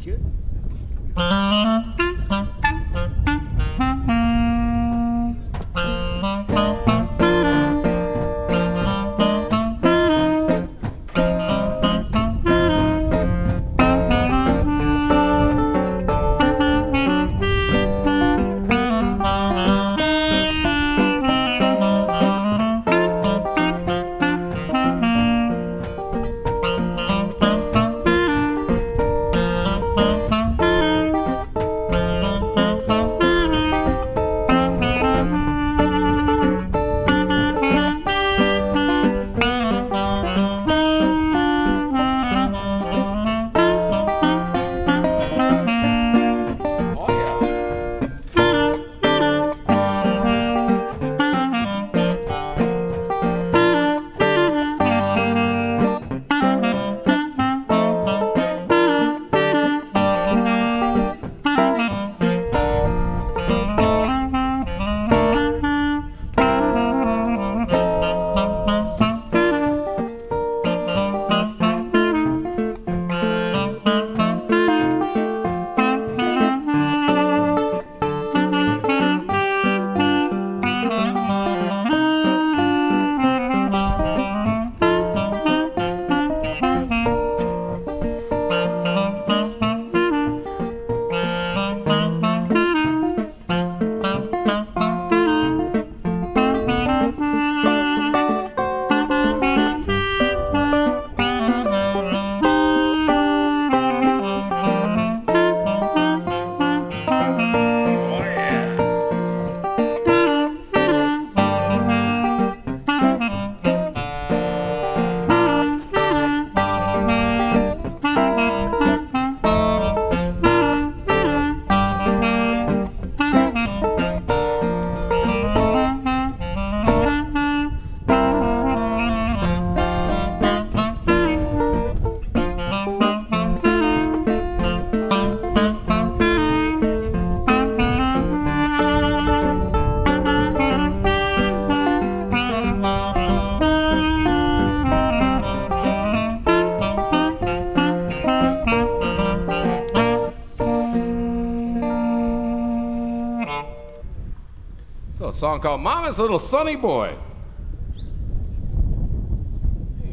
kid. A song called Mama's Little Sunny Boy.